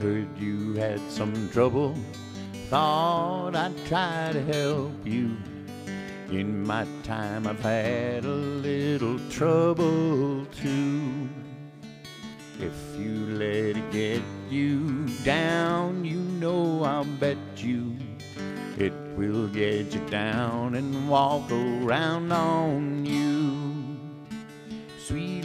Heard you had some trouble, thought I'd try to help you. In my time, I've had a little trouble too. If you let it get you down, you know I'll bet you it will get you down and walk around on you. Sweet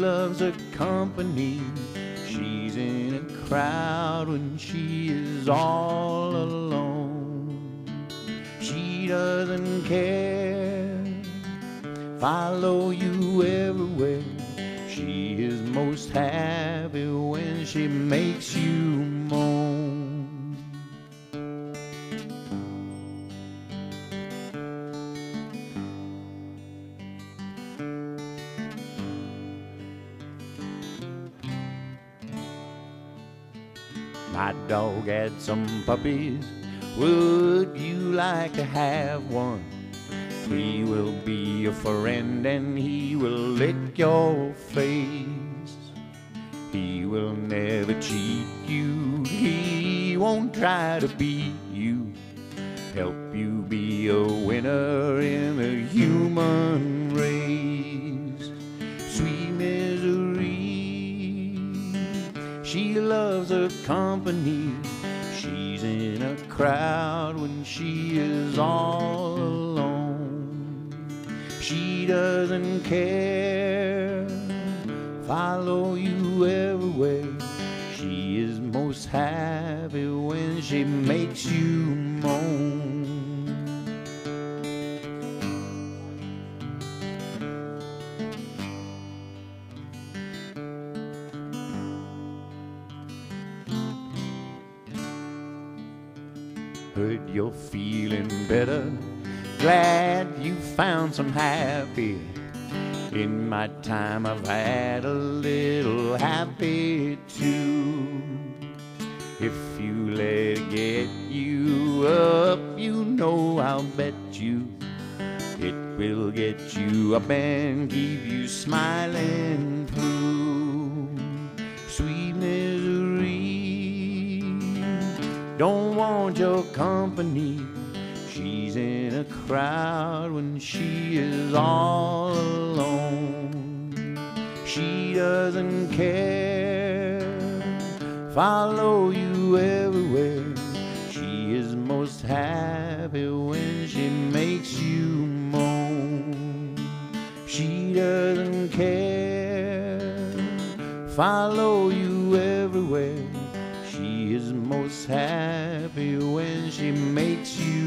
loves her company. She's in a crowd when she is all alone. She doesn't care, follow you everywhere. She is most happy when she makes you My dog had some puppies. Would you like to have one? He will be your friend and he will lick your face. He will never cheat you. He won't try to beat you. Help you be a winner in the loves her company. She's in a crowd when she is all alone. She doesn't care, follow you everywhere. She is most happy when she makes you moan. You're feeling better. Glad you found some happy. In my time, I've had a little happy too. If you let it get you up, you know I'll bet you it will get you up and keep you smiling don't want your company. She's in a crowd when she is all alone. She doesn't care, follow you everywhere. She is most happy when she makes you moan. She doesn't care, follow you everywhere. She is most happy when she makes you